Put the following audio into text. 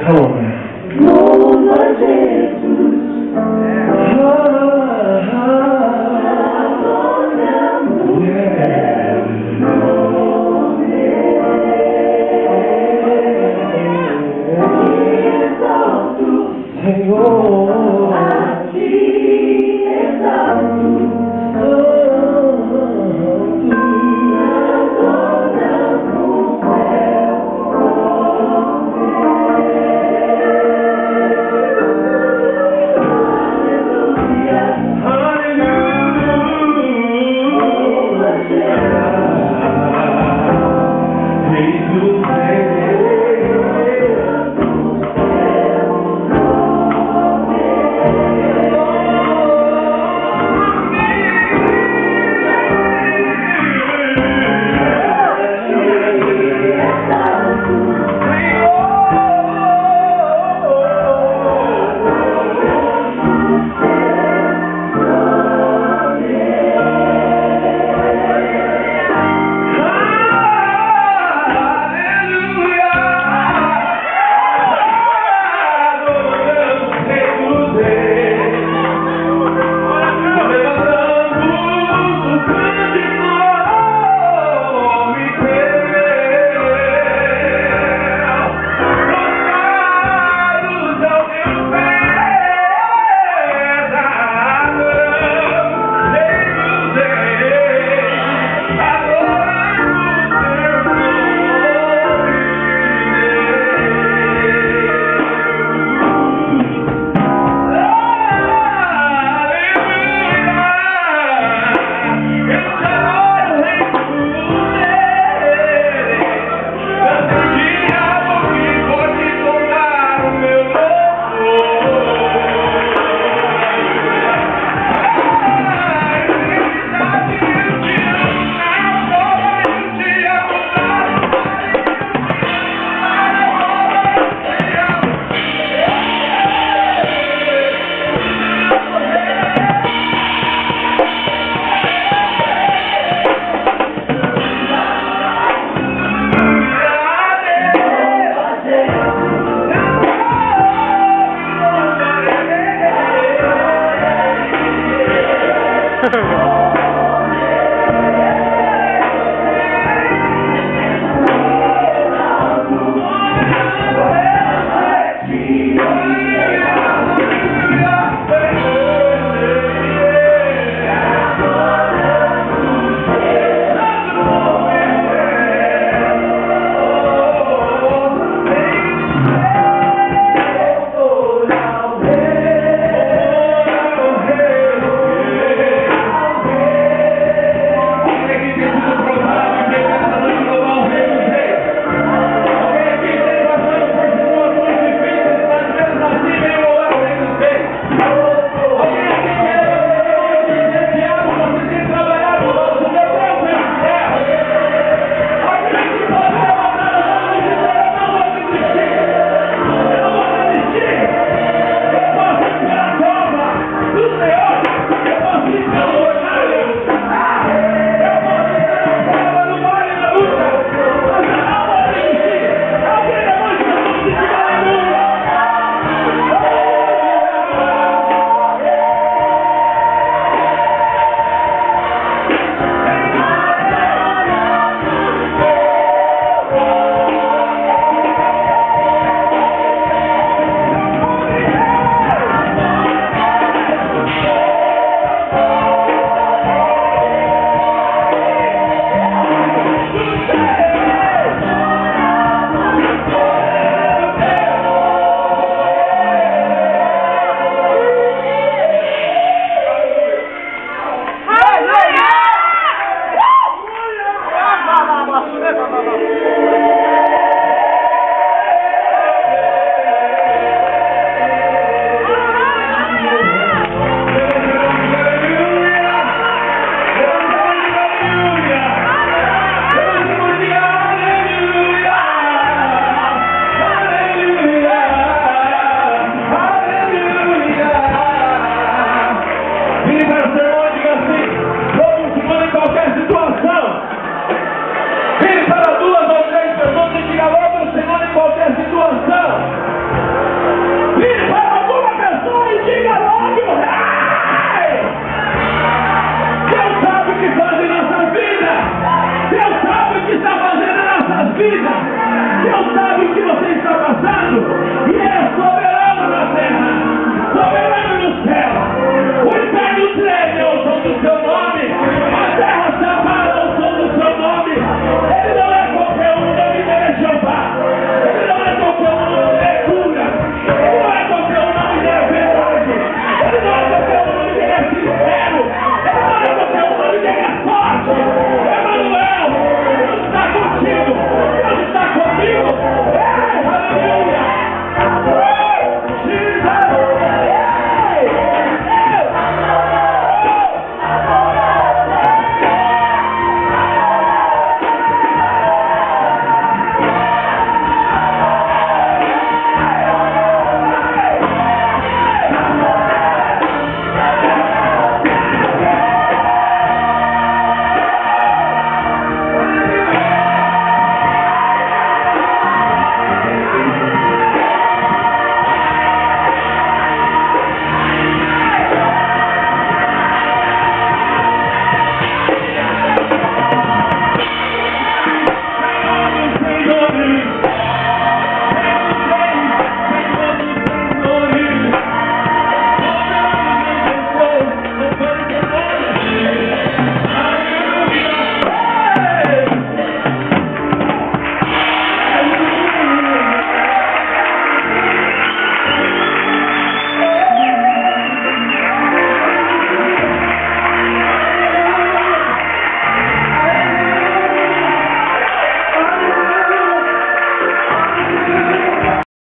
Come on, man. Vida. Deus